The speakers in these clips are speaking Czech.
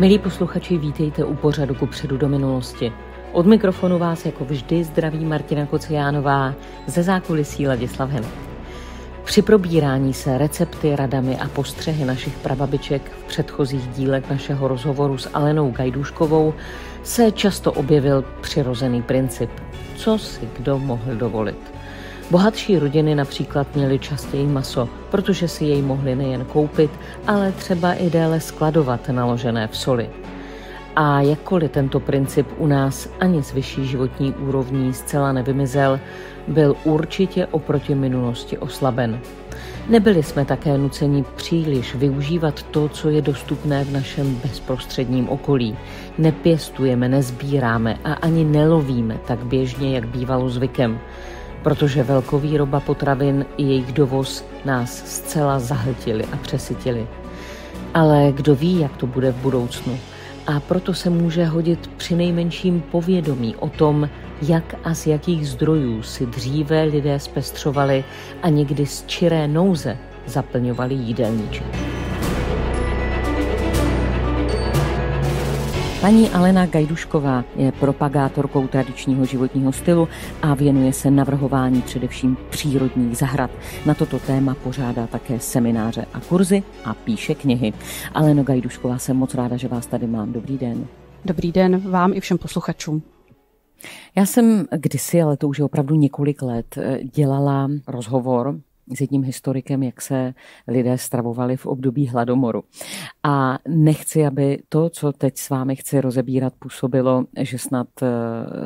Milí posluchači, vítejte u pořadu ku předu do minulosti. Od mikrofonu vás jako vždy zdraví Martina Kociánová ze zákulisí Ladislav Hen. Při probírání se recepty, radami a postřehy našich prababiček v předchozích dílech našeho rozhovoru s Alenou Gajduškovou se často objevil přirozený princip, co si kdo mohl dovolit. Bohatší rodiny například měly častěji maso, protože si jej mohli nejen koupit, ale třeba i déle skladovat naložené v soli. A jakkoliv tento princip u nás ani z vyšší životní úrovní zcela nevymizel, byl určitě oproti minulosti oslaben. Nebyli jsme také nuceni příliš využívat to, co je dostupné v našem bezprostředním okolí. Nepěstujeme, nezbíráme a ani nelovíme tak běžně, jak bývalo zvykem protože velkovýroba potravin i jejich dovoz nás zcela zahltili a přesytili. Ale kdo ví, jak to bude v budoucnu. A proto se může hodit při nejmenším povědomí o tom, jak a z jakých zdrojů si dříve lidé zpestřovali a někdy z čiré nouze zaplňovali jídelníček. Paní Alena Gajdušková je propagátorkou tradičního životního stylu a věnuje se navrhování především přírodních zahrad. Na toto téma pořádá také semináře a kurzy a píše knihy. Aleno Gajdušková, jsem moc ráda, že vás tady mám. Dobrý den. Dobrý den vám i všem posluchačům. Já jsem kdysi, ale to už je opravdu několik let, dělala rozhovor s jedním historikem, jak se lidé stravovali v období hladomoru. A nechci, aby to, co teď s vámi chci rozebírat, působilo, že snad eh,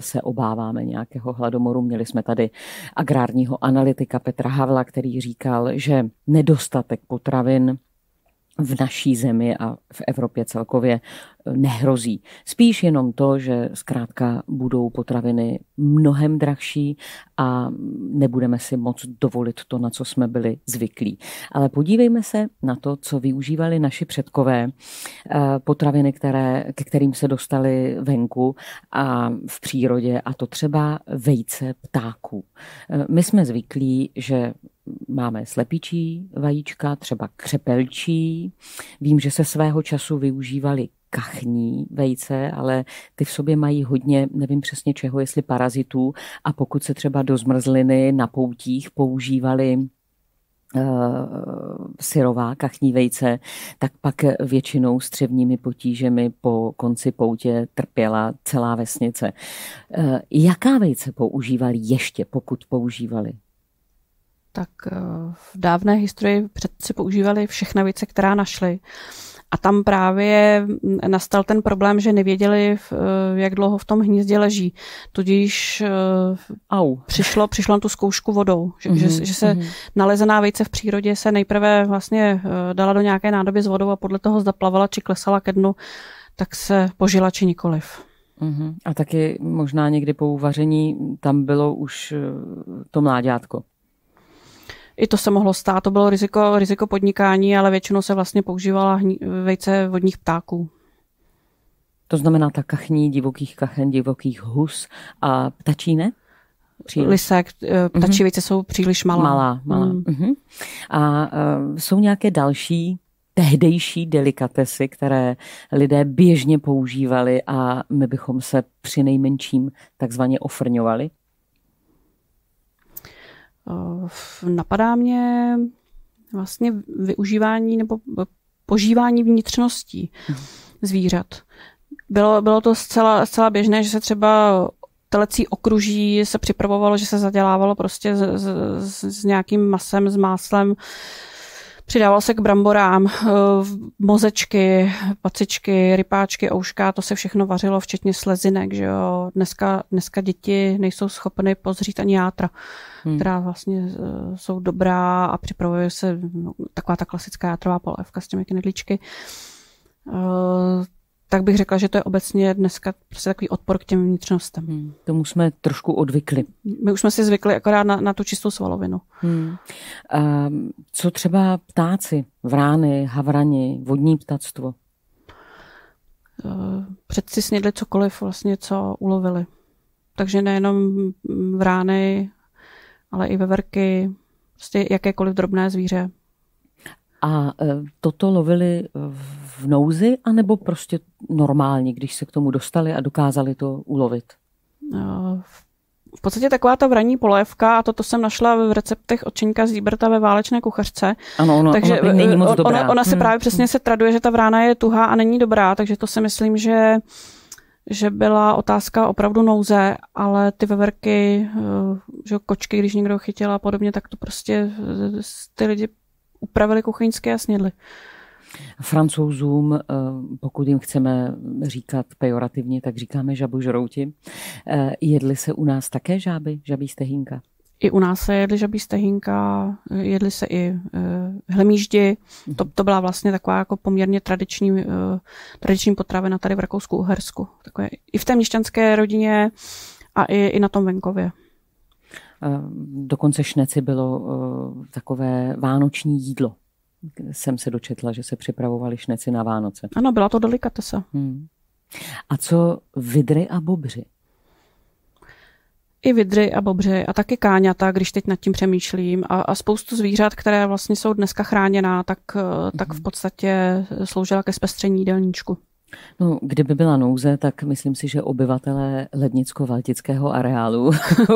se obáváme nějakého hladomoru. Měli jsme tady agrárního analytika Petra Havla, který říkal, že nedostatek potravin v naší zemi a v Evropě celkově nehrozí. Spíš jenom to, že zkrátka budou potraviny mnohem drahší a nebudeme si moc dovolit to, na co jsme byli zvyklí. Ale podívejme se na to, co využívali naši předkové, eh, potraviny, které, ke kterým se dostali venku a v přírodě, a to třeba vejce ptáků. Eh, my jsme zvyklí, že máme slepičí vajíčka, třeba křepelčí. Vím, že se svého času využívali kachní vejce, ale ty v sobě mají hodně, nevím přesně čeho, jestli parazitů a pokud se třeba do zmrzliny na poutích používali uh, syrová kachní vejce, tak pak většinou střevními potížemi po konci poutě trpěla celá vesnice. Uh, jaká vejce používali ještě, pokud používali? tak eh, v dávné historii předci používali všechny věci, která našli. A tam právě nastal ten problém, že nevěděli, eh, jak dlouho v tom hnízdě leží. Tudíž eh, Au. Přišlo, přišlo na tu zkoušku vodou. Že, mm-hmm. že, že se mm-hmm. nalezená vejce v přírodě se nejprve vlastně dala do nějaké nádoby s vodou a podle toho zaplavala či klesala ke dnu, tak se požila či nikoliv. Mm-hmm. A taky možná někdy po uvaření tam bylo už to mláďátko. I to se mohlo stát, to bylo riziko, riziko podnikání, ale většinou se vlastně používala hní, vejce vodních ptáků. To znamená ta kachní divokých kachen, divokých hus a ptačí ne? Příliš. Lisek, eh, ptačí uh-huh. vejce jsou příliš malá. Malá, malá. Mm. Uh-huh. A uh, jsou nějaké další tehdejší delikatesy, které lidé běžně používali a my bychom se při nejmenším takzvaně ofrňovali? Eh, napadá mě vlastně využívání nebo požívání vnitřností zvířat. Bylo, bylo to zcela, zcela běžné, že se třeba telecí okruží se připravovalo, že se zadělávalo prostě s, s, s nějakým masem, s máslem, Přidával se k bramborám eh, mozečky, pacičky, rypáčky, ouška, to se všechno vařilo, včetně slezinek, že jo. Dneska, dneska děti nejsou schopny pozřít ani játra, hmm. která vlastně eh, jsou dobrá a připravuje se no, taková ta klasická játrová polévka s těmi knedlíčky eh, tak bych řekla, že to je obecně dneska prostě takový odpor k těm vnitřnostem. Hmm. Tomu jsme trošku odvykli. My už jsme si zvykli akorát na, na tu čistou svalovinu. Hmm. A co třeba ptáci, vrány, havrani, vodní ptactvo? Eh, předci snědli cokoliv vlastně, co ulovili. Takže nejenom vrány, ale i veverky, prostě jakékoliv drobné zvíře. A toto lovili v nouzi, anebo prostě normálně, když se k tomu dostali a dokázali to ulovit? v podstatě taková ta vraní polévka a toto jsem našla v receptech od Čeňka Zíberta ve válečné kuchařce. Ano, ono, takže ono není moc dobrá. Ona, ona se hmm. právě přesně se traduje, že ta vrána je tuhá a není dobrá, takže to si myslím, že že byla otázka opravdu nouze, ale ty veverky, že kočky, když někdo chytil a podobně, tak to prostě ty lidi upravili kuchyňské a snědli. Francouzům, eh, pokud jim chceme říkat pejorativně, tak říkáme žrouti. Jedli se u nás také žáby, žabí stehínka? I u nás se jedli žabí stehínka, jedli se i uh, hlemíždi. Mhm. To, to byla vlastně taková jako poměrně tradiční, uh, tradiční potravina tady v Rakousku-Uhersku. Takové, I v té měšťanské rodině a i, i na tom venkově. Dokonce šneci bylo uh, takové vánoční jídlo. Jsem se dočetla, že se připravovali šneci na Vánoce. Ano, byla to delikatesa. Hmm. A co vidry a bobři? i vidry a bobři a taky káňata, když teď nad tím přemýšlím a, a spoustu zvířat, které vlastně jsou dneska chráněná, tak, mm-hmm. tak v mhm. podstatě sloužila ke zpestření jídelníčku. No, kdyby byla nouze, tak myslím si, že obyvatelé lednicko-valtického areálu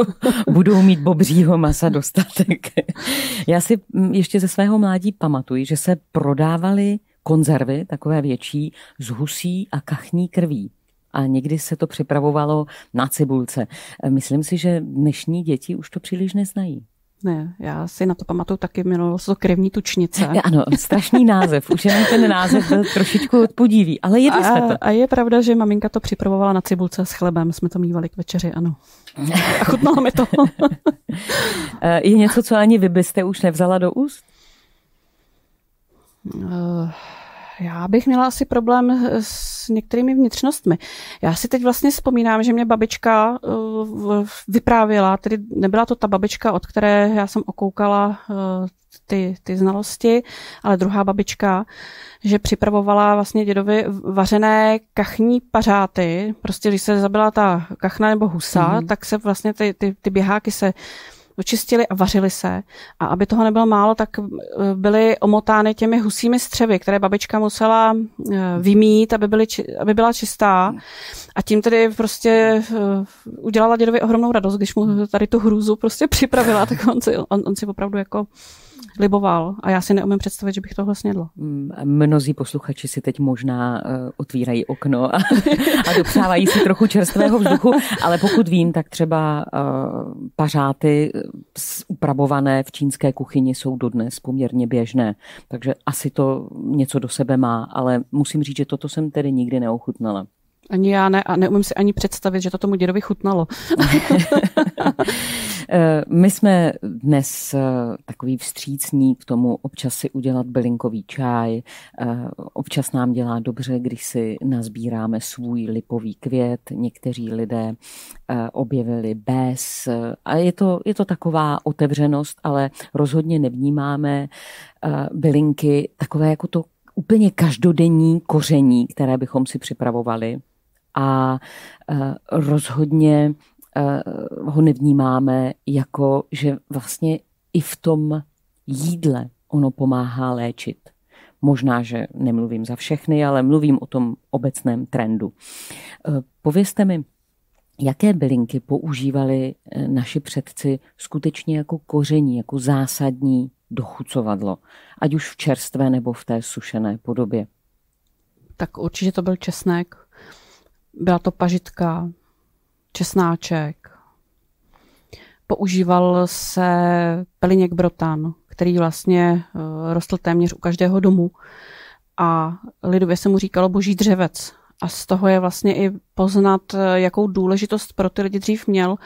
budou mít bobřího masa dostatek. Já si mm, ještě ze svého mládí pamatuji, že se prodávaly konzervy, takové větší, z husí a kachní krví a někdy se to připravovalo na cibulce. Myslím si, že dnešní děti už to příliš neznají. Ne, já si na to pamatuju taky, jmenovalo se to krevní tučnice. Ano, strašný název, už jenom ten název byl trošičku odpodívý, ale jedli a, jsme to. A je pravda, že maminka to připravovala na cibulce s chlebem, jsme to mývali k večeři, ano. A chutnalo mi to. je něco, co ani vy byste už nevzala do úst? Uh já bych měla asi problém s některými vnitřnostmi. Já si teď vlastně vzpomínám, že mě babička uh, vyprávěla, tedy nebyla to ta babička, od které já jsem okoukala uh, ty, ty znalosti, ale druhá babička, že připravovala vlastně dědovi vařené kachní pařáty. Prostě když se zabila ta kachna nebo husa, mm-hmm. tak se vlastně ty, ty, ty běháky se očistili a vařili se. A aby toho nebylo málo, tak eh, byly omotány těmi husími střevy, které babička musela eh, vymít, aby, byly, aby byla čistá. A tím tedy prostě eh, udělala dědovi ohromnou radost, když mu tady tu hrůzu prostě připravila, tak on si, on, on si opravdu jako liboval a já si neumím představit, že bych tohle snědla. Mm, mnozí posluchači si teď možná uh, otvírají okno a, a dopřávají si trochu čerstvého vzduchu, ale pokud vím, tak třeba uh, pařáty eh, upravované v čínské kuchyni jsou dodnes poměrně běžné, takže asi to něco do sebe má, ale musím říct, že toto jsem tedy nikdy neochutnala. Ani já ne a neumím si ani představit, že to tomu dědovi chutnalo. Eh, my jsme dnes eh, takový vstřícní k tomu občas si udělat bylinkový čaj. Eh, občas nám dělá dobře, když si nazbíráme svůj lipový květ. Někteří lidé objevili bez. A je to, je to taková otevřenost, ale rozhodně nevnímáme bylinky takové jako to úplně každodenní koření, které bychom si připravovali a rozhodně ho nevnímáme jako, že vlastně i v tom jídle ono pomáhá léčit. Možná, že nemluvím za všechny, ale mluvím o tom obecném trendu. Eh, povězte mi, jaké bylinky používali naši předci skutečně jako koření, jako zásadní dochucovadlo, ať už v čerstvé nebo v té sušené podobě? Tak určitě to byl česnek, byla to pažitka, česnáček. Používal se peliněk brotan, který vlastně eh, rostl téměř u každého domu a lidově se mu říkalo boží dřevec. A z toho je vlastně i poznat, eh, jakou důležitost pro ty lidi dřív měl,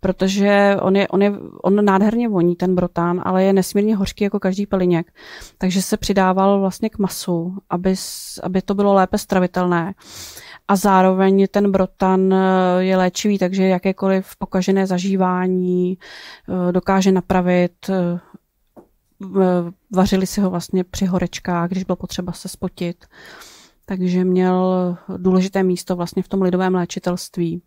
protože on, je, on, je, on nádherně voní, ten brotán, ale je nesmírně hořký jako každý peliněk. Takže se přidával vlastně k masu, aby, aby to bylo lépe stravitelné a zároveň ten brotan eh, je léčivý, takže jakékoliv pokažené zažívání eh, dokáže napravit. Eh, vařili si ho vlastně při horečkách, když bylo potřeba se spotit. Takže měl důležité místo vlastně v tom lidovém léčitelství.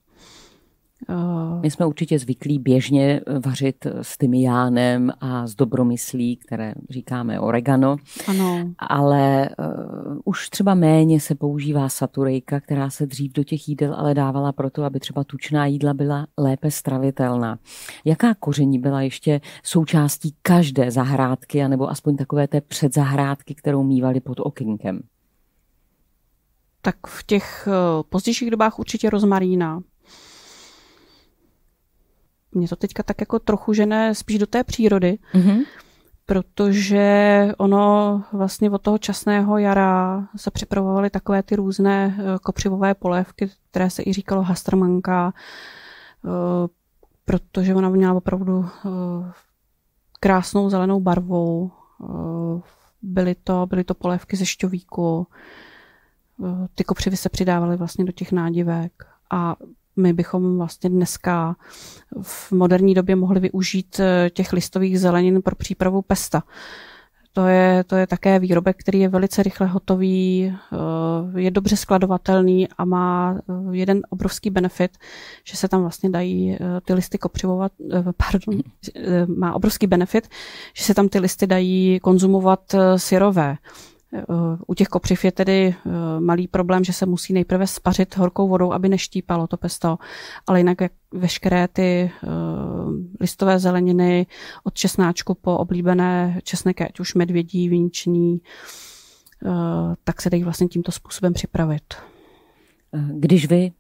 My jsme určitě zvyklí běžně vařit s tymiánem a s dobromyslí, které říkáme oregano. Ano. Ale uh, už třeba méně se používá saturejka, která se dřív do těch jídel ale dávala proto, aby třeba tučná jídla byla lépe stravitelná. Jaká koření byla ještě součástí každé zahrádky, anebo aspoň takové té předzahrádky, kterou mývali pod okynkem? Tak v těch eh, pozdějších dobách určitě rozmarína, mě to teďka tak jako trochu žene spíš do té přírody, mm-hmm. protože ono vlastně od toho časného jara se připravovaly takové ty různé eh, kopřivové polévky, které se i říkalo hastrmanka, eh, protože ona měla opravdu eh, krásnou zelenou barvou. Byly to, byly to polévky ze šťovíku, ty kopřivy se přidávaly vlastně do těch nádivek a my bychom vlastně dneska v moderní době mohli využít eh, těch listových zelenin pro přípravu pesta. To je, to je také výrobek, který je velice rychle hotový, eh, je dobře skladovatelný a má eh, jeden obrovský benefit, že se tam vlastně dají ty listy kopřivovat, pardon, má obrovský benefit, že se tam ty listy dají konzumovat syrové. U těch kopřiv je tedy eh, malý problém, že se musí nejprve spařit horkou vodou, aby neštípalo to pesto, ale jinak jak veškeré ty eh, listové zeleniny od česnáčku po oblíbené česneky, ať už medvědí, viniční, eh, tak se dají vlastně tímto způsobem připravit. Když vy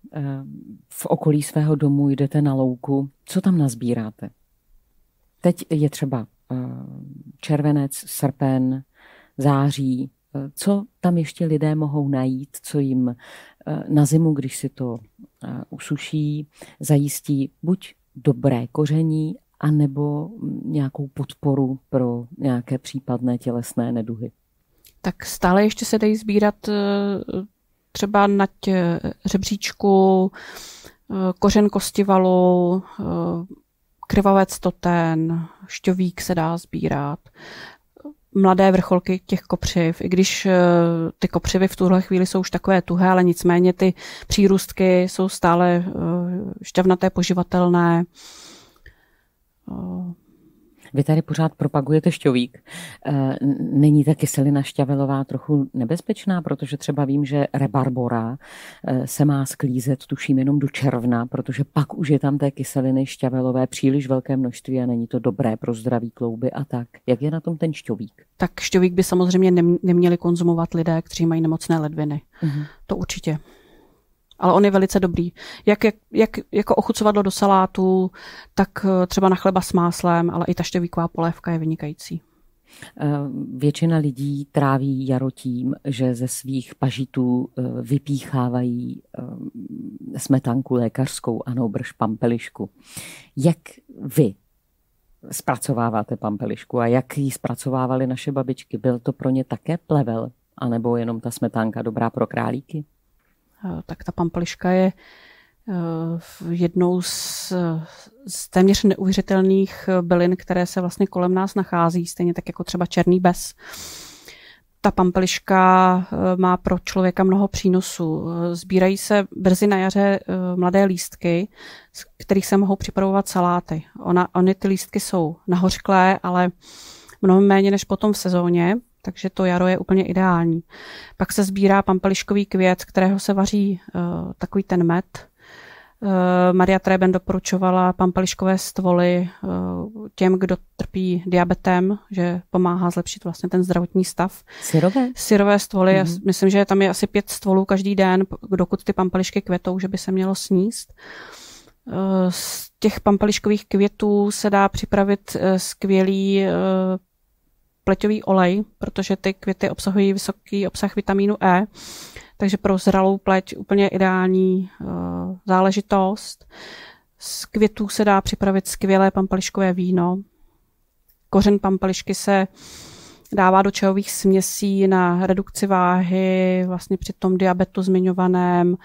v okolí svého domu jdete na louku, co tam nazbíráte? Teď je třeba červenec, srpen, září, co tam ještě lidé mohou najít, co jim eh, na zimu, když si to eh, usuší, zajistí buď dobré koření, anebo nějakou podporu pro nějaké případné tělesné neduhy. Tak stále ještě se dají sbírat eh, třeba na řebříčku, kořen kostivalu, krvavec toten, šťovík se dá sbírat mladé vrcholky těch kopřiv, i když eh, ty kopřivy v tuhle chvíli jsou už takové tuhé, ale nicméně ty přírůstky jsou stále eh, šťavnaté, poživatelné. Vy tady pořád propagujete šťovík. Eh, není ta kyselina šťavelová trochu nebezpečná, protože třeba vím, že rebarbora eh, se má sklízet, tuším, jenom do června, protože pak už je tam té kyseliny šťavelové příliš velké množství a není to dobré pro zdraví klouby a tak. Jak je na tom ten šťovík? Tak šťovík by samozřejmě neměli konzumovat lidé, kteří mají nemocné ledviny. Uh-huh. To určitě ale on je velice dobrý. Jak, jak, jak jako ochucovadlo do salátu, tak eh, třeba na chleba s máslem, ale i ta šťovíková polévka je vynikající. Eh, většina lidí tráví jaro tím, že ze svých pažitů eh, vypíchávají smetanku lékařskou a brž pampelišku. Jak vy zpracováváte pampelišku a jak ji zpracovávali naše babičky? Byl to pro ně také plevel, anebo jenom ta smetánka dobrá pro králíky? Eh, tak ta pampeliška je eh, jednou z, z téměř neuvěřitelných eh, bylin, které se vlastně kolem nás nachází, stejně tak jako třeba černý bez. Ta pampeliška má pro člověka mnoho přínosů. Sbírají se brzy na jaře mladé lístky, z kterých se mohou připravovat saláty. Ona, ony ty lístky jsou nahořklé, ale mnohem méně než potom v sezóně takže to jaro je úplně ideální. Pak se sbírá pampeliškový květ, kterého se vaří uh, takový ten med. Uh, Maria Treben doporučovala pampeliškové stvoly uh, těm, kdo trpí diabetem, že pomáhá zlepšit vlastně ten zdravotní stav. Syrové? Syrové stvoly, mm-hmm. myslím, že tam je asi pět stvolů každý den, dokud ty pampelišky kvetou, že by se mělo sníst. Z těch pampeliškových květů se dá připravit skvělý pleťový olej, protože ty květy obsahují vysoký obsah vitamínu E, takže pro zralou pleť úplně ideální uh, záležitost. Z květů se dá připravit skvělé pampeliškové víno. Kořen pampelišky se dává do čajových směsí na redukci váhy, vlastně při tom diabetu zmiňovaném.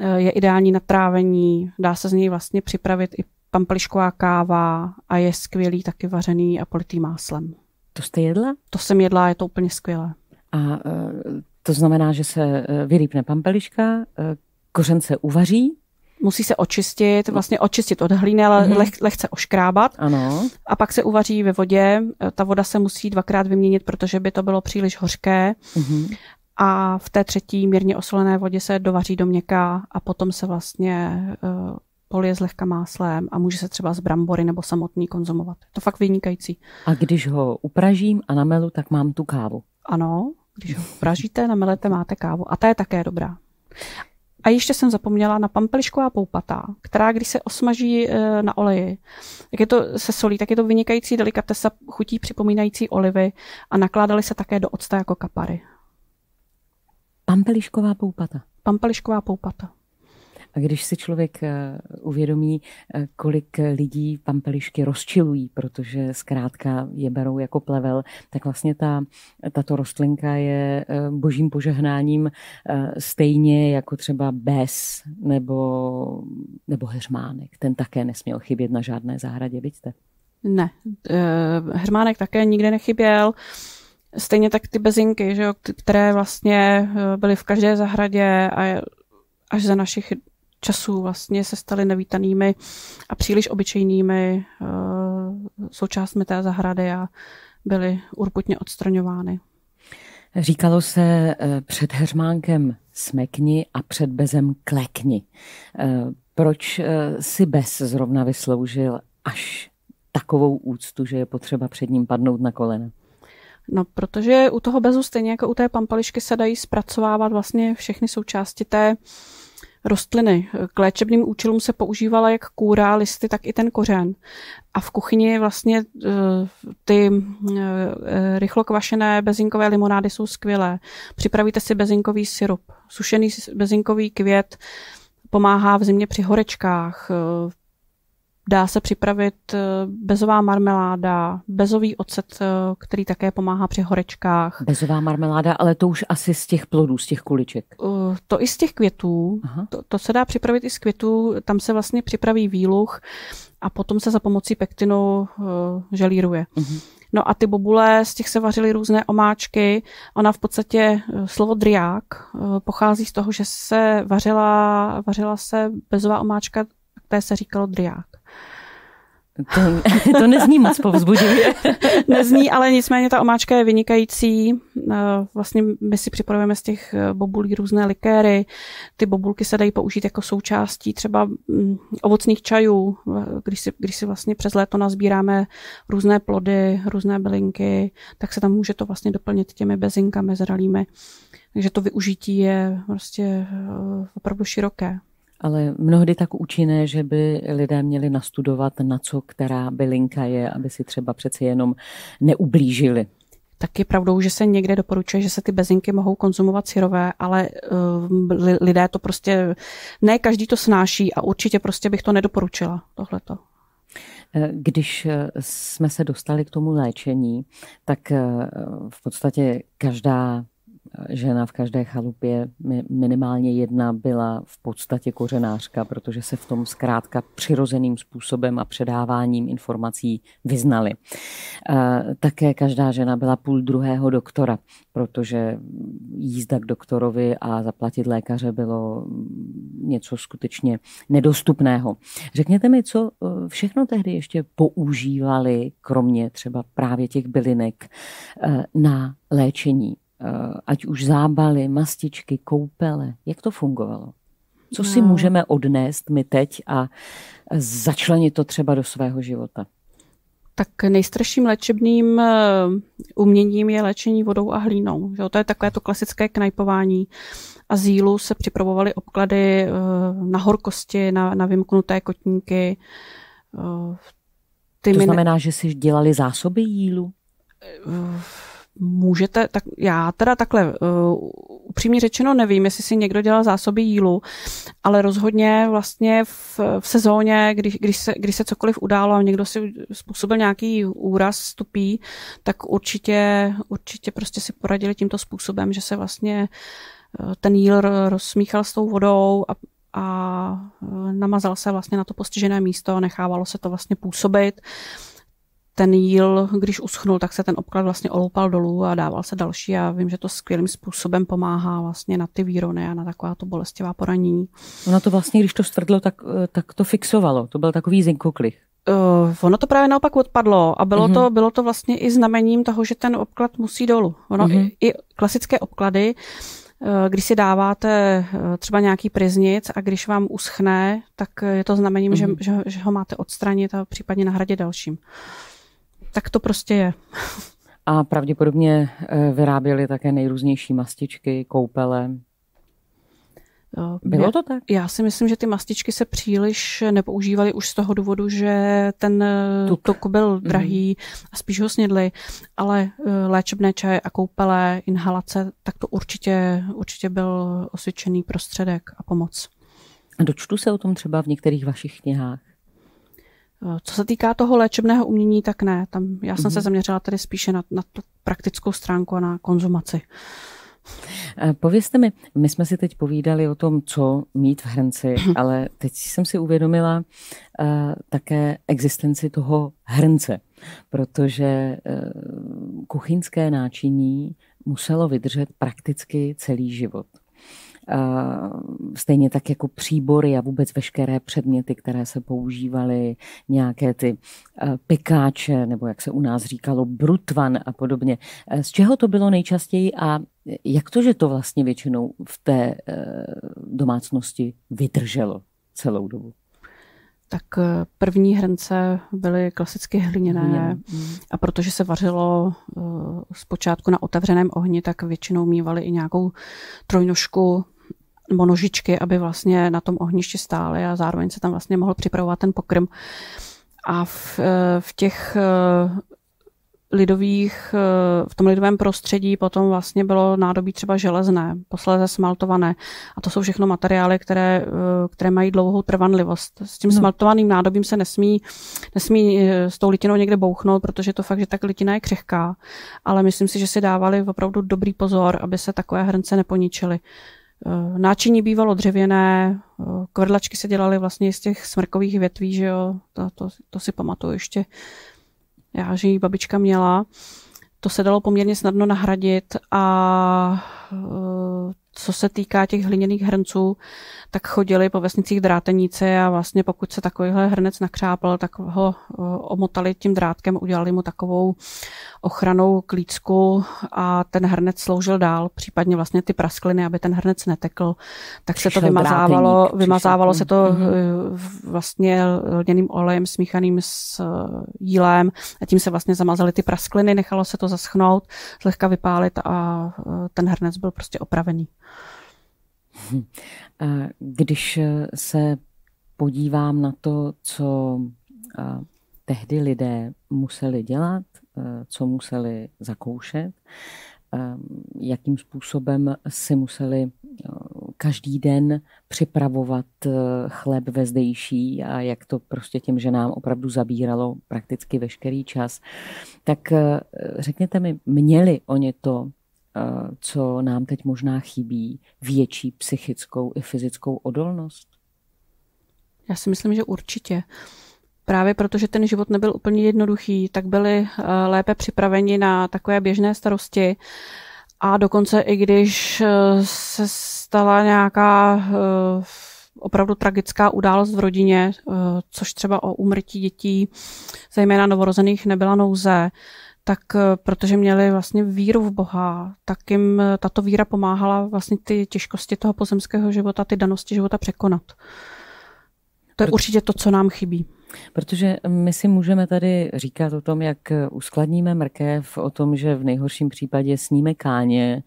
Eh, je ideální na trávení, dá se z něj vlastně připravit i pampelišková káva a je skvělý taky vařený a politý máslem. To jste jedla? To jsem jedla, je to úplně skvělé. A e, to znamená, že se e, vyrýpne pampeliška, e, kořen se uvaří musí se očistit, vlastně očistit od hlíny, ale mm-hmm. leh, lehce oškrábat. Ano. A pak se uvaří ve vodě. Ta voda se musí dvakrát vyměnit, protože by to bylo příliš hořké. Mm-hmm. A v té třetí mírně osolené vodě se dovaří do měkká a potom se vlastně uh, polije zlehka máslem a může se třeba z brambory nebo samotný konzumovat. To fakt vynikající. A když ho upražím a namelu, tak mám tu kávu. Ano, když ho upražíte, namelete, máte kávu. A ta je také dobrá. A ještě jsem zapomněla na pampelišková poupata, která když se osmaží e, na oleji, jak je to se solí, tak je to vynikající delikatesa chutí připomínající olivy a nakládaly se také do octa jako kapary. Pampelišková poupata. Pampelišková poupata. A když si člověk eh, uvědomí, eh, kolik lidí pampelišky rozčilují, protože zkrátka je berou jako plevel, tak vlastně ta, tato rostlinka je eh, božím požehnáním stejně jako třeba bez nebo, nebo heřmánek. Ten také nesměl chybět na žádné zahradě, vidíte? Ne, hermánek také nikde nechyběl. Stejně tak ty bezinky, že jo, které vlastně byly v každé zahradě a až za našich času vlastně se staly nevítanými a příliš obyčejnými uh, součástmi té zahrady a byly urputně odstraňovány. Říkalo se eh, před heřmánkem smekni a před bezem klekni. Eh, proč si bez zrovna vysloužil až takovou úctu, že je potřeba před ním padnout na kolena? No, protože u toho bezu, stejně jako u té pampališky, se dají zpracovávat vlastně všechny součásti té uh, rostliny. K léčebným účelům se používala jak kůra, listy, tak i ten kořen. A v kuchyni vlastně eh, ty eh, rychlo kvašené bezinkové limonády jsou skvělé. Připravíte si bezinkový syrup. Sušený bezinkový květ pomáhá v zimě při horečkách, eh, Dá se připravit eh, bezová marmeláda, bezový ocet, eh, který také pomáhá při horečkách. Bezová marmeláda, ale to už asi z těch plodů, z těch kuliček. Eh, to i z těch květů. To, to se dá připravit i z květů. Tam se vlastně připraví výluch a potom se za pomocí pektinu želíruje. Uh-huh. No a ty bobule, z těch se vařily různé omáčky. Ona v podstatě, slovo driák, pochází z toho, že se vařila, vařila se bezová omáčka, které se říkalo driák. To, to nezní moc povzbudivě. nezní, ale nicméně ta omáčka je vynikající. Eh, vlastně my si připravujeme z těch eh, bobulí různé likéry. Ty bobulky se dají použít jako součástí třeba mm, ovocných čajů, eh, když si, když si vlastně přes léto nazbíráme různé plody, různé bylinky, tak se tam může to vlastně doplnit těmi bezinkami zralými. Takže to využití je prostě opravdu široké ale mnohdy tak účinné, že by lidé měli nastudovat, na co která bylinka je, aby si třeba přeci jenom neublížili. Tak je pravdou, že se někde doporučuje, že se ty bezinky mohou konzumovat syrové, ale uh, lidé to prostě, ne každý to snáší a určitě prostě bych to nedoporučila, tohleto. Eh, když eh, jsme se dostali k tomu léčení, tak v podstatě každá žena v každé chalupě, minimálně jedna byla v podstatě kořenářka, protože se v tom zkrátka přirozeným způsobem a předáváním informací vyznali. Také každá žena byla půl druhého doktora, protože jízda k doktorovi a zaplatit lékaře bylo něco skutečně nedostupného. Řekněte mi, co e, všechno tehdy ještě používali, kromě třeba právě těch bylinek, e, na léčení Eh, ať už zábaly, mastičky, koupele. Jak to fungovalo? Co si no. můžeme odnést my teď a začlenit to třeba do svého života? Tak nejstarším léčebným eh, uměním je léčení vodou a hlínou. Že? To je takové to klasické knajpování. A z jílu se připravovaly obklady eh, na horkosti, na, na vymknuté kotníky. Ty to znamená, min... že si dělali zásoby jílu? Můžete, tak já teda takhle uh, upřímně řečeno nevím, jestli si někdo dělal zásoby jílu, ale rozhodně vlastně v, v sezóně, když, když, se, když se cokoliv událo a někdo si způsobil nějaký úraz, stupí, tak určitě, určitě prostě si poradili tímto způsobem, že se vlastně uh, ten jíl rozsmíchal s tou vodou a, a uh, namazal se vlastně na to postižené místo a nechávalo se to vlastně působit. Ten jíl, když uschnul, tak se ten obklad vlastně oloupal dolů a dával se další a vím, že to skvělým způsobem pomáhá vlastně na ty výrony a na taková to bolestivá poranění. Ono to vlastně, když to stvrdlo, tak, tak to fixovalo. To byl takový zinkoklich. Uh, ono to právě naopak odpadlo a bylo, mm-hmm. to, bylo to vlastně i znamením toho, že ten obklad musí dolů. Ono mm-hmm. i, i klasické obklady, uh, když si dáváte třeba nějaký priznic a když vám uschne, tak je to znamením, mm-hmm. že, že, že ho máte odstranit a případně nahradit dalším. Tak to prostě je. A pravděpodobně vyráběli také nejrůznější mastičky, koupele. Bylo to tak? Já si myslím, že ty mastičky se příliš nepoužívaly už z toho důvodu, že ten tuk, tuk byl mhm. drahý mm-hmm. a spíš ho snědli, ale eh, léčebné čaje a koupele, inhalace, tak to určitě, určitě byl osvědčený prostředek a pomoc. A dočtu se o tom třeba v některých vašich knihách? Eh, co se týká toho léčebného umění, tak ne. Tam já jsem mm-hmm. se mhm. zaměřila tady spíše na, na tu praktickou stránku a na konzumaci. Eh, povězte mi, my jsme si teď povídali o tom, co mít v hrnci, ale teď jsem si uvědomila uh, také existenci toho hrnce, protože uh, kuchyňské náčiní muselo vydržet prakticky celý život. Stejně tak jako příbory a vůbec veškeré předměty, které se používaly, nějaké ty pekáče, nebo jak se u nás říkalo, brutvan a podobně. Z čeho to bylo nejčastěji a jak to, že to vlastně většinou v té domácnosti vydrželo celou dobu? tak první hrnce byly klasicky hliněné hliněné. a protože se vařilo zpočátku na otevřeném ohni, tak většinou mývali i nějakou trojnožku nebo nožičky, aby vlastně na tom ohništi stály a zároveň se tam vlastně mohl připravovat ten pokrm. A v, eh, v těch eh, lidových, eh, v tom lidovém prostředí potom vlastně bylo nádobí třeba železné, posléze smaltované. A to jsou všechno materiály, které, které mají dlouhou trvanlivost. S tím no. smaltovaným nádobím se nesmí, nesmí s tou litinou někde bouchnout, protože to fakt, že tak litina je křehká. Ale myslím si, že si dávali opravdu dobrý pozor, aby se takové hrnce neponičily. Eh, náčiní bývalo dřevěné, eh, kvrdlačky se dělaly vlastně z těch smrkových větví, že jo, to, to, to si pamatuju ještě, já, že jí babička měla. To se dalo poměrně snadno nahradit a eh, co se týká těch hliněných hrnců, tak chodili po vesnicích dráteníci a vlastně pokud se takovýhle hrnec nakřápal, tak ho omotali tím drátkem, udělali mu takovou ochranou klícku a ten hrnec sloužil dál, případně vlastně ty praskliny, aby ten hrnec netekl, tak Přišel se to vymazávalo, dráteník, vymazávalo se to mm-hmm. vlastně lněným olejem smíchaným s eh, jílem a tím se vlastně zamazaly ty praskliny, nechalo se to zaschnout, zlehka vypálit a eh, ten hrnec byl prostě opravený. Když se podívám na to, co tehdy lidé museli dělat, Eh, co museli zakoušet, eh, jakým způsobem si museli eh, každý den připravovat chléb ve zdejší a jak to prostě těm ženám opravdu zabíralo prakticky veškerý čas. Tak řekněte mi, měli oni to, co nám teď možná chybí, větší psychickou i fyzickou odolnost? Já si myslím, že určitě právě protože ten život nebyl úplně jednoduchý, tak byli eh, lépe připraveni na takové běžné starosti. A dokonce i když eh, se stala nějaká eh, opravdu tragická událost v rodině, což třeba o úmrtí dětí, zejména novorozených, nebyla nouze, tak protože měli vlastně víru v Boha, tak jim tato víra pomáhala vlastně ty těžkosti toho pozemského života, ty danosti života překonat. To je určitě to, co nám chybí. Protože my si můžeme tady říkat o tom, jak uskladníme mrkev, o tom, že v nejhorším případě sníme káně,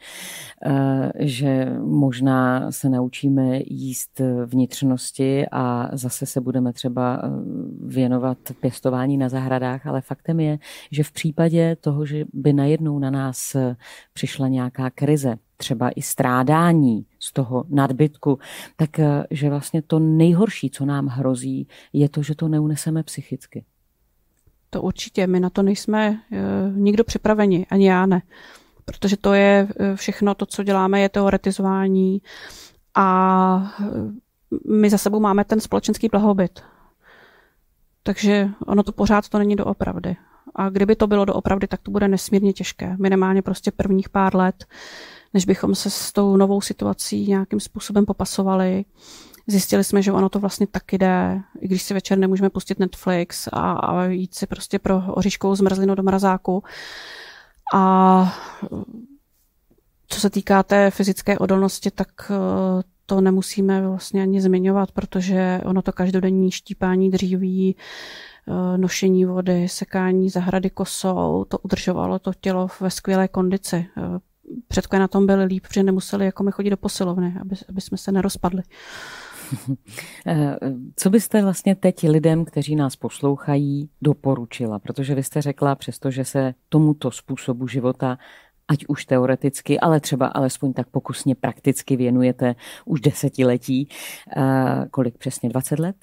eh, že možná se naučíme jíst vnitřnosti a zase se budeme třeba eh, věnovat pěstování na zahradách, ale faktem je, že v případě toho, že by najednou na nás přišla nějaká krize, třeba i strádání z toho nadbytku, tak eh, že vlastně to nejhorší, co nám hrozí, je to, že to neuneseme psychicky. To určitě, my na to nejsme e, nikdo připraveni, ani já ne. Protože to je eh, všechno, to, co děláme, je teoretizování a my za sebou máme ten společenský blahobyt. Takže ono to pořád to není doopravdy. A kdyby to bylo doopravdy, tak to bude nesmírně těžké. Minimálně prostě prvních pár let, než bychom se s tou novou situací nějakým způsobem popasovali. Zjistili jsme, že ono to vlastně taky jde, i když si večer nemůžeme pustit Netflix a, a jít si prostě pro oříškovou zmrzlinu do mrazáku. A co se týká té fyzické odolnosti, tak eh, to nemusíme vlastně ani zmiňovat, protože ono to každodenní štípání dříví, eh, nošení vody, sekání zahrady kosou, to udržovalo to tělo ve skvělé kondici. Eh, předkové na tom byli líp, protože nemuseli jako my chodit do posilovny, aby, aby jsme se nerozpadli. Co byste vlastně teď lidem, kteří nás poslouchají, doporučila? Protože vy jste řekla, přestože se tomuto způsobu života ať už teoreticky, ale třeba alespoň tak pokusně prakticky věnujete už desetiletí. Kolik přesně? 20 let?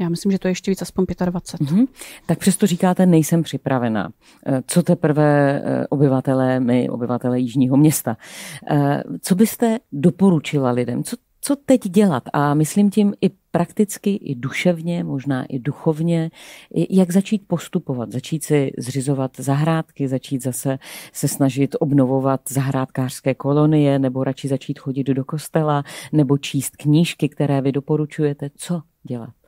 Já myslím, že to je ještě víc, aspoň 25. Mm-hmm. Tak přesto říkáte, nejsem připravená. E, co teprve e, obyvatelé, my, obyvatelé Jižního města. E, co byste doporučila lidem? Co, co teď dělat? A myslím tím i prakticky, i duševně, možná i duchovně, jak začít postupovat, začít si zřizovat zahrádky, začít zase se snažit obnovovat zahrádkářské kolonie, nebo radši začít chodit do kostela, nebo číst knížky, které vy doporučujete. Co dělat?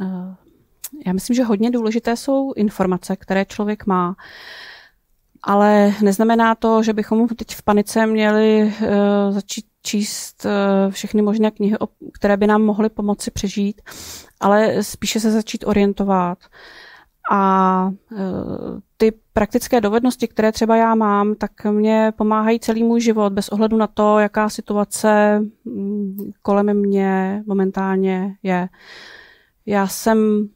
Eh, já myslím, že hodně důležité jsou informace, které člověk má. Ale neznamená to, že bychom teď v panice měli uh, začít číst uh, všechny možné knihy, které by nám mohly pomoci přežít, ale spíše se začít orientovat. A uh, ty praktické dovednosti, které třeba já mám, tak mě pomáhají celý můj život, bez ohledu na to, jaká situace mm, kolem mě momentálně je. Já jsem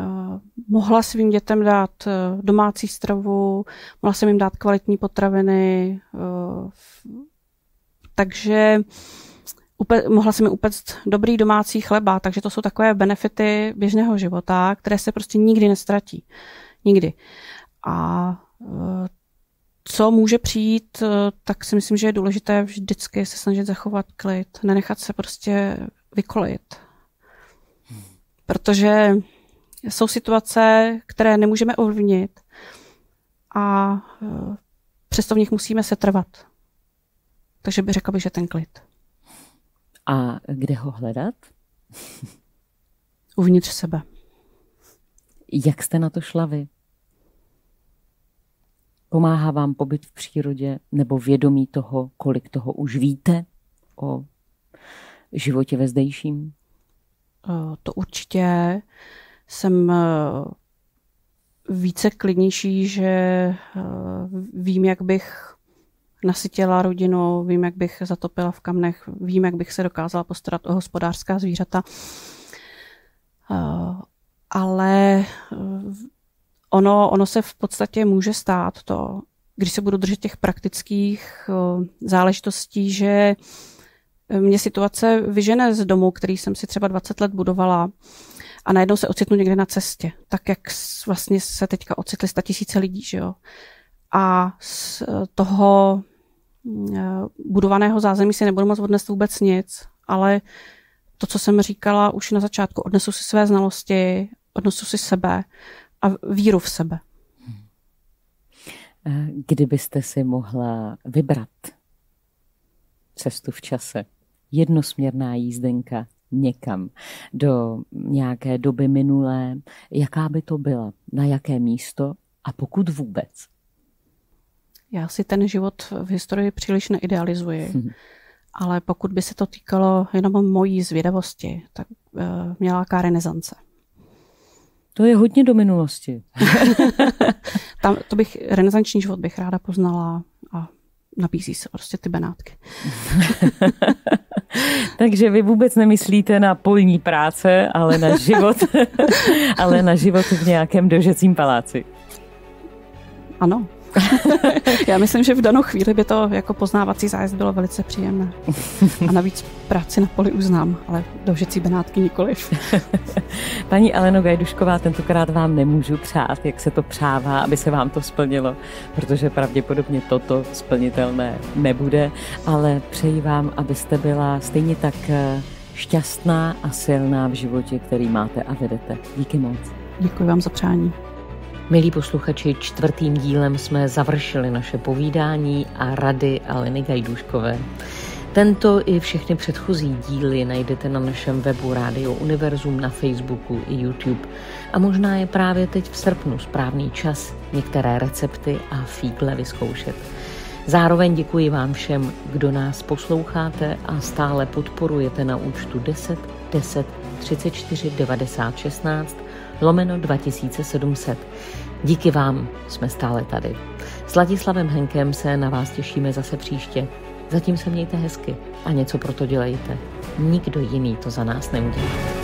Eh, mohla svým dětem dát eh, domácí stravu, mohla jsem jim dát kvalitní potraviny, eh, takže upe, mohla jsem jim upect dobrý domácí chleba, takže to jsou takové benefity běžného života, které se prostě nikdy nestratí. Nikdy. A co může přijít, tak si myslím, že je důležité vždycky se snažit zachovat klid, nenechat se prostě vykolit. Protože jsou situace, které nemůžeme ovlivnit a e, přesto v nich musíme se trvat. Takže by řekla bych, že ten klid. A kde ho hledat? Uvnitř sebe. Jak jste na to šla vy? Pomáhá vám pobyt v přírodě nebo vědomí toho, kolik toho už víte o životě ve zdejším? E, to určitě jsem eh, více klidnější, že eh, vím, jak bych nasytila rodinu, vím, jak bych zatopila v kamnech, vím, jak bych se dokázala postarat o hospodářská zvířata. Eh, ale ono, ono se v podstatě může stát to, když se budu držet těch praktických záležitostí, že mě situace vyžene z domu, který jsem si třeba 20 let budovala, a najednou se ocitnu někde na cestě, tak jak vlastně se teďka ocitly tisíce lidí, že jo. A z eh, toho mm, eh, budovaného zázemí si nebudu moc odnést vůbec nic, ale to, co jsem říkala už na začátku, odnesu si své znalosti, odnesu si sebe a víru v sebe. Eh, kdybyste si mohla vybrat cestu v čase, jednosměrná jízdenka někam do nějaké doby minulé, jaká by to byla, na jaké místo a pokud vůbec? Já si ten život v historii příliš neidealizuji, hmm. ale pokud by se to týkalo jenom mojí zvědavosti, tak uh, měla jaká renesance. To je hodně do minulosti. Tam, to bych, renesanční život bych ráda poznala nabízí se prostě ty benátky. Takže vy vůbec nemyslíte na polní práce, ale na život, ale na život v nějakém dožecím paláci. Ano. Já myslím, že v danou chvíli by to jako poznávací zájezd bylo velice příjemné. A navíc práci na poli uznám, ale dožecí benátky nikoliv. Paní Aleno Gajdušková, tentokrát vám nemůžu přát, jak se to přává, aby se vám to splnilo, protože pravděpodobně toto splnitelné nebude, ale přeji vám, abyste byla stejně tak eh, šťastná a silná v životě, který máte a vedete. Díky moc. Děkuji vám za přání. Milí posluchači, čtvrtým dílem jsme završili naše povídání a rady Aleny Gajduškové. Tento i všechny předchozí díly najdete na našem webu Rádio Univerzum, na Facebooku i YouTube. A možná je právě teď v srpnu správný čas některé recepty a fígle vyzkoušet. Zároveň děkuji vám všem, kdo nás posloucháte a stále podporujete na účtu 10 10 34 90 16 lomeno 2700. Díky vám jsme stále tady. S Ladislavem Henkem se na vás těšíme zase příště. Zatím se mějte hezky a něco pro to dělejte. Nikdo jiný to za nás neudělá.